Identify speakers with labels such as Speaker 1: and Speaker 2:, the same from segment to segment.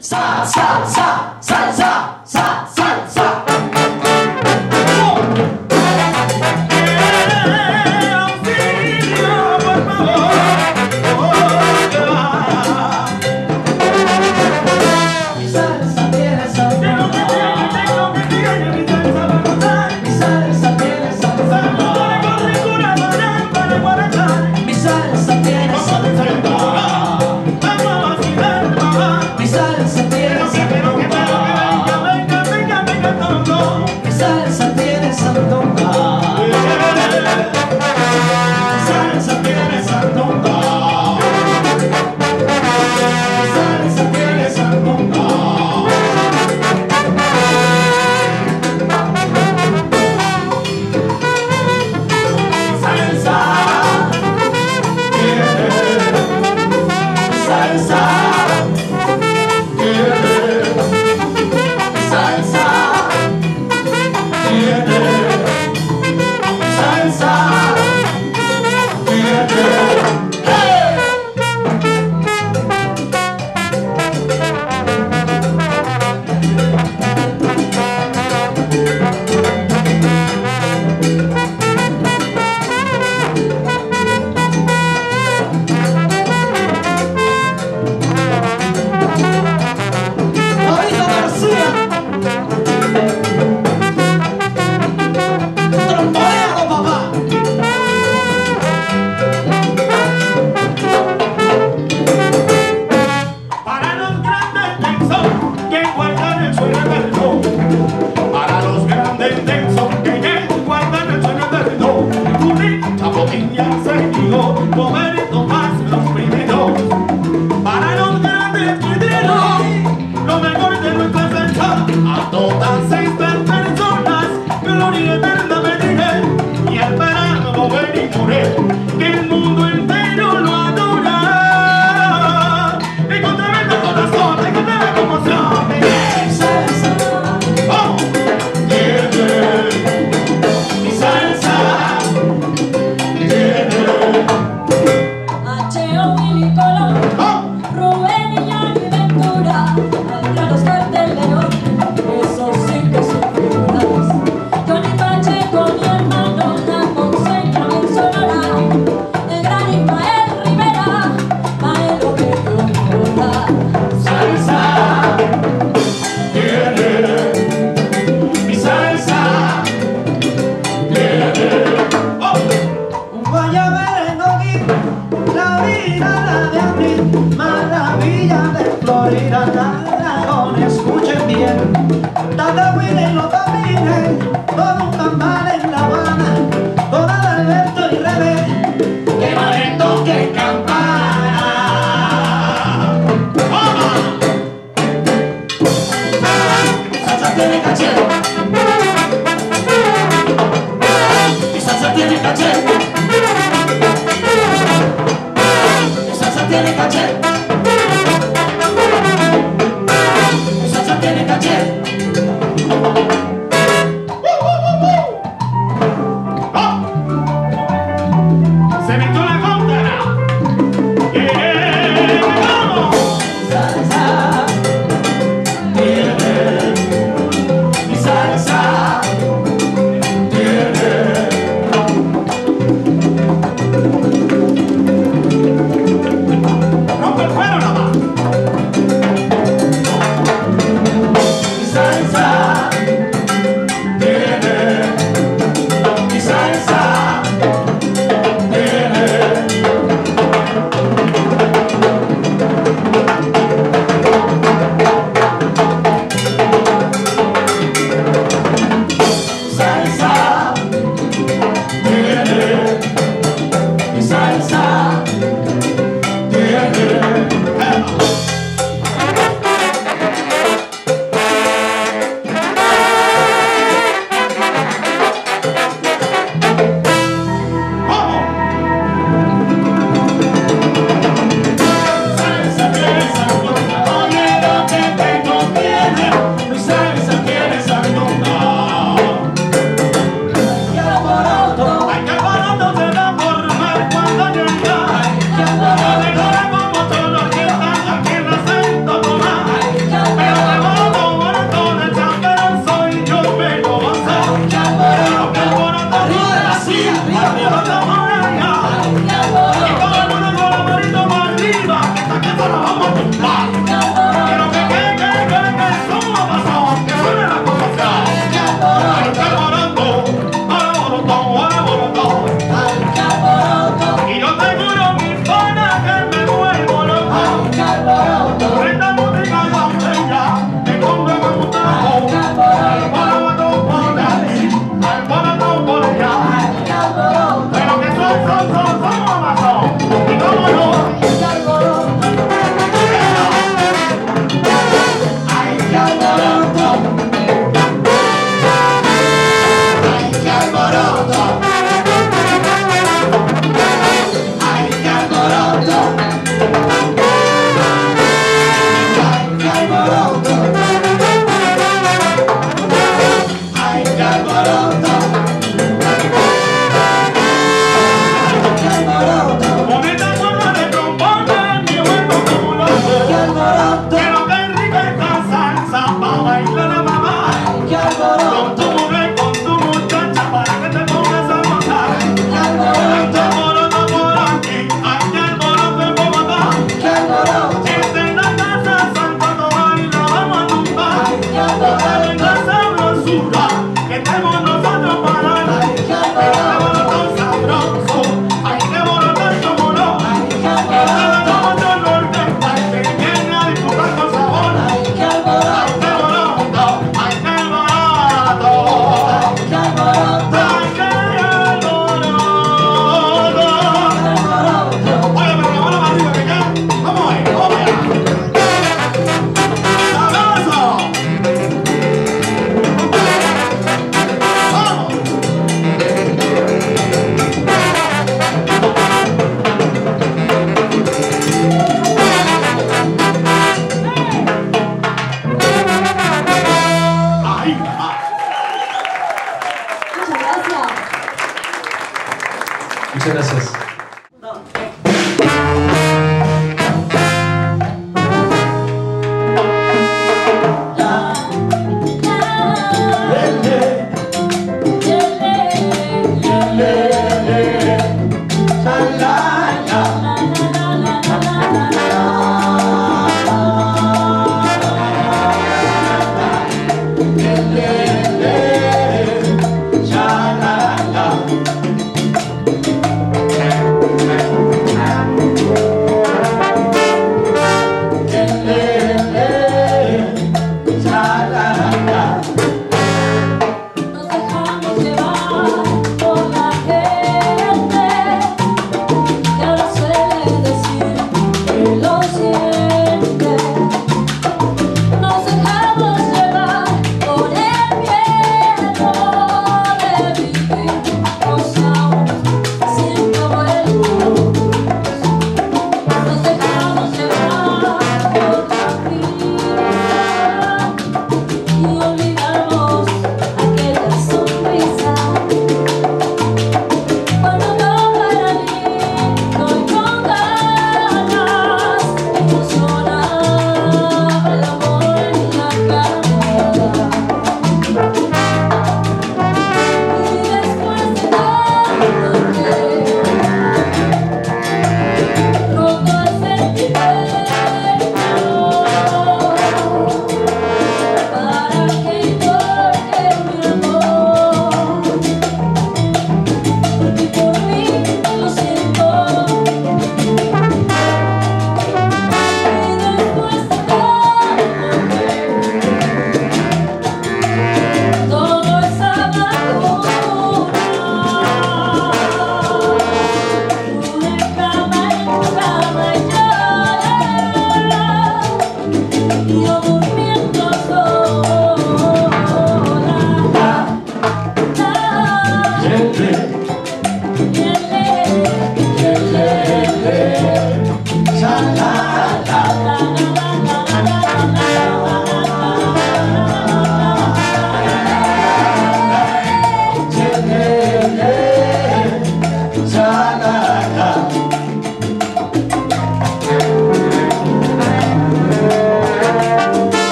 Speaker 1: Sa, sa, sa, sa sa, salsa. salsa tiene caché. Mi salsa tiene caché. Mi salsa tiene caché. Mi salsa tiene caché.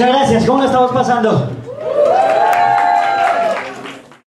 Speaker 2: Muchas gracias, ¿cómo lo estamos pasando?